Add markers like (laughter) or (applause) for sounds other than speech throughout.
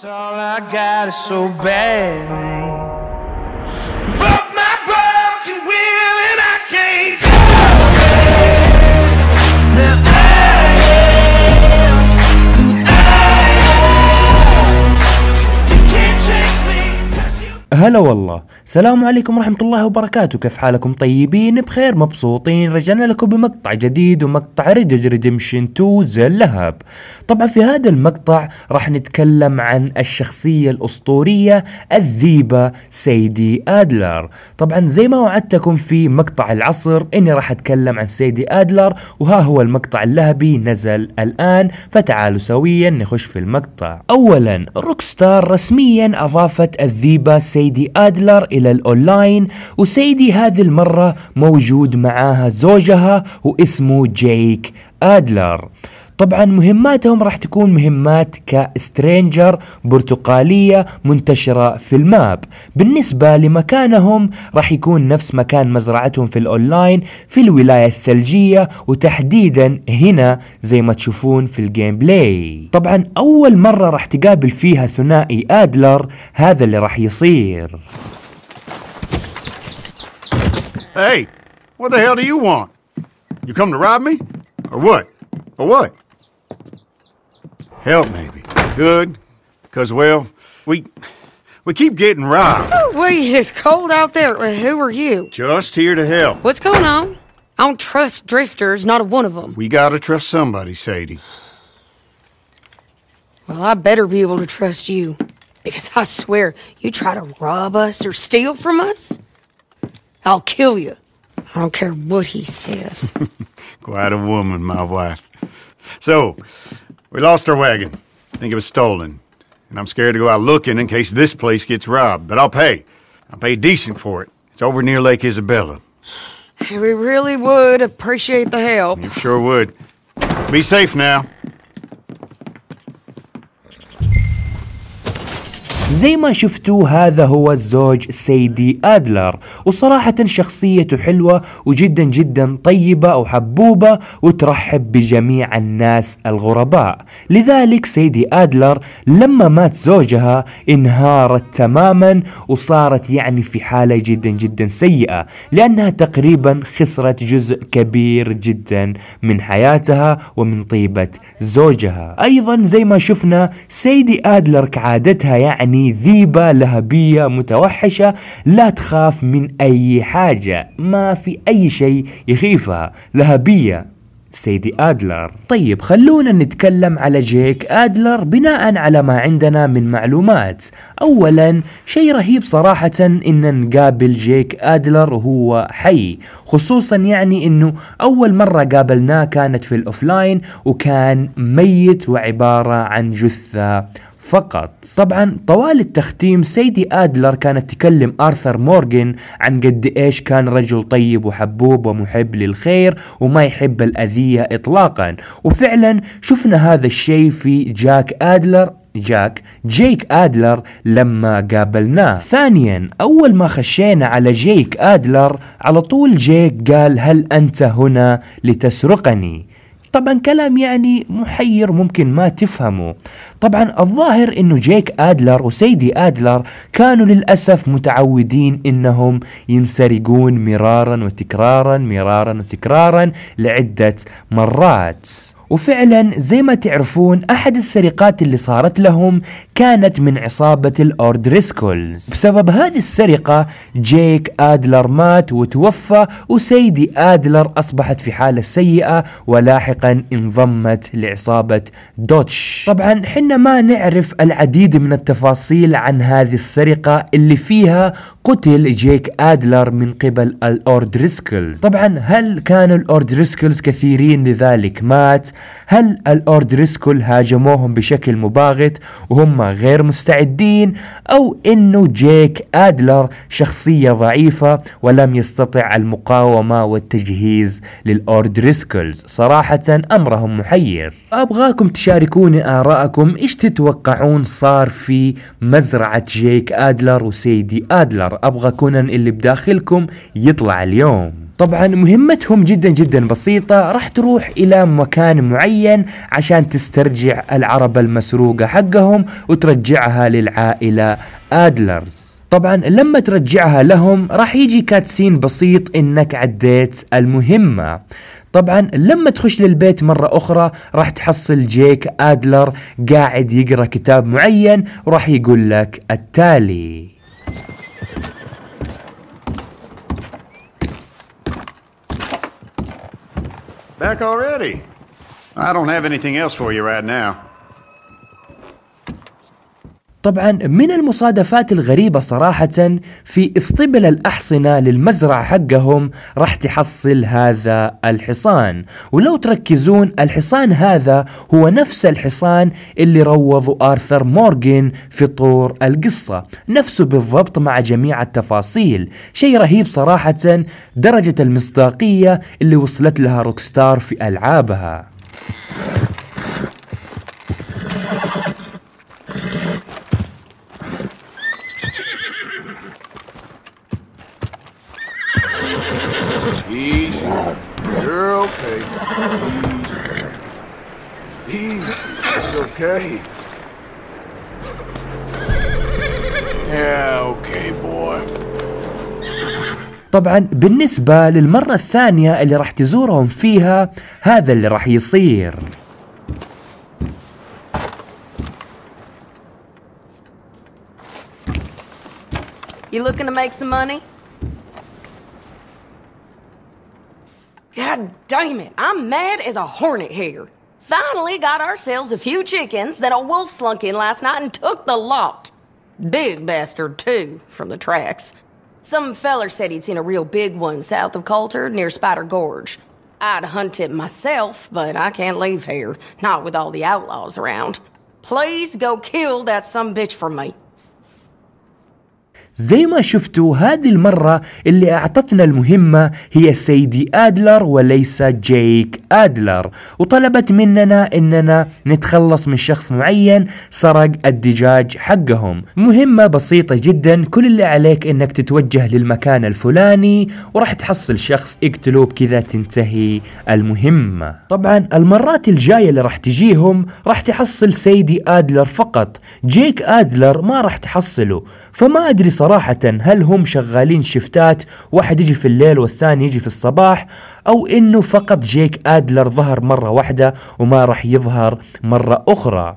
It's all I got is so bad, man. Broke my broken will and I can't go back. Now I am, I am. You can't change me هلا والله السلام عليكم ورحمة الله وبركاته. كيف حالكم طيبين؟ بخير مبسوطين. رجعنا لكم بمقطع جديد ومقطع Red Redemption 2 زي اللهب. طبعا في هذا المقطع راح نتكلم عن الشخصية الأسطورية الذيبة سيدي آدلر. طبعا زي ما وعدتكم في مقطع العصر إني راح أتكلم عن سيدي آدلر وها هو المقطع اللهبي نزل الآن فتعالوا سويا نخش في المقطع. أولا Rockstar رسميا أضافت الذيبة سيدي آدلر إلى الأونلاين وسيدي هذه المرة موجود معاها زوجها واسمه جيك آدلر. طبعا مهماتهم راح تكون مهمات ك stranger برتقالية منتشرة في ال map. بالنسبة لمكانهم راح يكون نفس مكان مزرعتهم في الأونلاين في الولاية الثلجية وتحديدا هنا زي ما تشوفون في ال gameplay. طبعا أول مرة راح تقابل فيها ثنائي آدلر هذا اللي راح يصير. Hey, what the hell do you want? You come to rob me? Or what? Or what? Help, maybe. Good. Because, well, we. We keep getting robbed. Wait, it's cold out there. Uh, Who are you? Just here to help. What's going on? I don't trust drifters, not a one of them. We gotta trust somebody, Sadie. Well, I better be able to trust you. Because I swear, you try to rob us or steal from us, I'll kill you. I don't care what he says. (laughs) Quite a woman, my wife. So, we lost our wagon. Think it was stolen. And I'm scared to go out looking in case this place gets robbed. But I'll pay. I'll pay decent for it. It's over near Lake Isabella. we really would appreciate the help. You sure would. Be safe now. زي ما شفتوا هذا هو الزوج سيدي آدلر. وصراحة شخصيته حلوة وجدا جدا طيبة وحبوبة وترحب بجميع الناس الغرباء. لذلك سيدي آدلر لما مات زوجها انهارت تماما وصارت يعني في حالة جدا جدا سيئة لأنها تقريبا خسرت جزء كبير جدا من حياتها ومن طيبة زوجها. أيضا زي ما شفنا سيدي آدلر كعادتها يعني ذيبة لهبية متوحشة لا تخاف من أي حاجة ما في أي شيء يخيفها. لهبية سيدي آدلر. طيب خلونا نتكلم على جيك آدلر بناء على ما عندنا من معلومات. أولا شيء رهيب صراحة إن نقابل جيك آدلر وهو حي خصوصا يعني إنه أول مرة قابلناه كانت في ال offline وكان ميت وعبارة عن جثة. فقط. طبعا طوال التختيم سيدي آدلر كانت تكلم آرثر مورغان عن قد إيش كان رجل طيب وحبوب ومحب للخير وما يحب الأذية إطلاقا. وفعلا شفنا هذا الشيء في جاك آدلر جاك جيك آدلر لما قابلناه. ثانيا أول ما خشينا على جيك آدلر على طول جيك قال هل أنت هنا لتسرقني؟ طبعا كلام يعني محير ممكن ما تفهمه. طبعا الظاهر إنه جيك آدلر وسيدي آدلر كانوا للأسف متعودين إنهم ينسرقون مرارا وتكرارا مرارا وتكرارا لعدة مرات. وفعلا زي ما تعرفون أحد السرقات اللي صارت لهم كانت من عصابة ال O'Driscolls بسبب هذه السرقة جيك آدلر مات وتوفى وسيدي آدلر أصبحت في حالة سيئة ولاحقا انضمت لعصابة دوتش. طبعا حنا ما نعرف العديد من التفاصيل عن هذه السرقة اللي فيها قتل جيك آدلر من قبل ال O'Driscolls طبعا هل كانوا ال O'Driscolls كثيرين لذلك مات؟ هل ال O'Driscolls هاجموهم بشكل مباغت وهم غير مستعدين أو إنه جيك أدلر شخصية ضعيفة ولم يستطع المقاومة والتجهيز لل O'Driscolls صراحة أمرهم محير. أبغاكم تشاركوني آراءكم. إيش تتوقعون صار في مزرعة جيك آدلر وسيدي آدلر؟ أبغى كونان اللي بداخلكم يطلع اليوم. طبعا مهمتهم جدا جدا بسيطة. راح تروح إلى مكان معين عشان تسترجع العربة المسروقة حقهم وترجعها للعائلة آدلرز. طبعا لما ترجعها لهم راح يجي كاتسين بسيط إنك عديت المهمة. طبعا لما تخش للبيت مرة أخرى راح تحصل جيك آدلر قاعد يقرأ كتاب معين وراح يقول لك التالي Back already? I don't have anything else for you right now. طبعا من المصادفات الغريبة صراحة في اسطبل الأحصنة للمزرعة حقهم راح تحصل هذا الحصان. ولو تركزون الحصان هذا هو نفس الحصان اللي روضوا آرثر مورغان في طور القصة. نفسه بالضبط مع جميع التفاصيل. شيء رهيب صراحة درجة المصداقية اللي وصلت لها روكستار في ألعابها. Easy. You're okay. Easy. Easy. It's okay. Yeah, okay, boy. طبعا بالنسبة للمرة الثانية اللي راح تزورهم فيها هذا اللي راح يصير You looking to make some money? God damn it, I'm mad as a hornet here. Finally got ourselves a few chickens that a wolf slunk in last night and took the lot. Big bastard, too, from the tracks. Some feller said he'd seen a real big one south of Coulter near Spider Gorge. I'd hunt it myself, but I can't leave here, not with all the outlaws around. Please go kill that some bitch for me. زي ما شفتوا هذه المرة اللي أعطتنا المهمة هي سيدي آدلر وليس جيك آدلر. وطلبت مننا إننا نتخلص من شخص معين سرق الدجاج حقهم. مهمة بسيطة جدا كل اللي عليك إنك تتوجه للمكان الفلاني وراح تحصل شخص اقتله بكذا تنتهي المهمة. طبعا المرات الجاية اللي راح تجيهم راح تحصل سيدي آدلر فقط. جيك آدلر ما راح تحصله. فما أدري صراحة هل هم شغالين شفتات؟ واحد يجي في الليل والثاني يجي في الصباح؟ أو إنه فقط جيك آدلر ظهر مرة واحدة وما راح يظهر مرة أخرى؟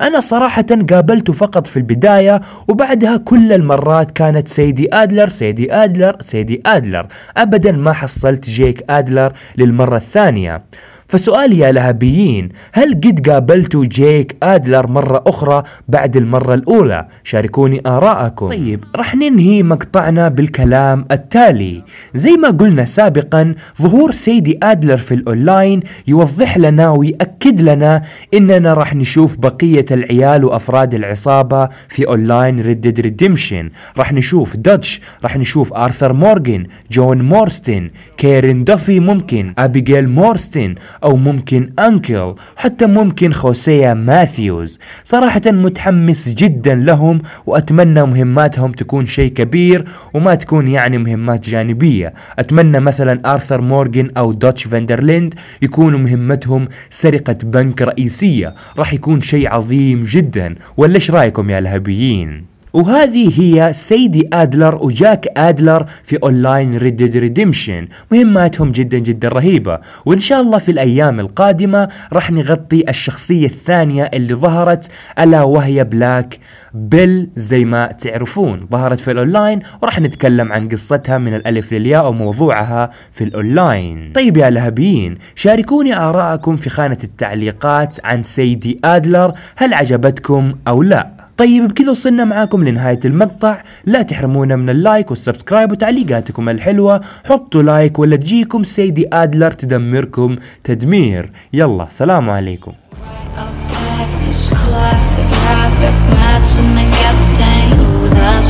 أنا صراحة قابلته فقط في البداية وبعدها كل المرات كانت سيدي آدلر سيدي آدلر سيدي آدلر. أبدا ما حصلت جيك آدلر للمرة الثانية. فسؤالي يا لهبيين هل قد قابلتوا جيك آدلر مرة أخرى بعد المرة الأولى؟ شاركوني آراءكم. طيب رح ننهي مقطعنا بالكلام التالي. زي ما قلنا سابقا ظهور سيدي آدلر في الأونلاين يوضح لنا ويأكد لنا إننا راح نشوف بقية العيال وأفراد العصابة في online Red Dead Redemption راح نشوف دوتش راح نشوف آرثر مورغان جون مورستن كيرين دافي ممكن أبيجيل مورستن أو ممكن أنكل حتى ممكن خوسيا ماثيوز. صراحة متحمس جدا لهم وأتمنى مهماتهم تكون شيء كبير وما تكون يعني مهمات جانبية. أتمنى مثلا آرثر مورغان أو دوتش فاندرليند يكونوا مهمتهم سرقة بنك رئيسية. راح يكون شيء عظيم جدا. ولا إيش رأيكم يا لهبيين وهذه هي سيدي آدلر وجاك آدلر في online Red Dead Redemption مهماتهم جدا جدا رهيبة. وإن شاء الله في الأيام القادمة راح نغطي الشخصية الثانية اللي ظهرت ألا وهي Black Belle زي ما تعرفون. ظهرت في الأونلاين وراح نتكلم عن قصتها من الألف للياء وموضوعها في الأونلاين. طيب يا لهبيين شاركوني آراءكم في خانة التعليقات عن سيدي آدلر هل عجبتكم أو لا؟ طيب بكذا وصلنا معاكم لنهاية المقطع. لا تحرمونا من ال like وال subscribe وتعليقاتكم الحلوة. حطوا like ولا تجيكم سيدي آدلر تدمركم تدمير. يلا سلام عليكم. Classic habit matching the tank. Ooh, that's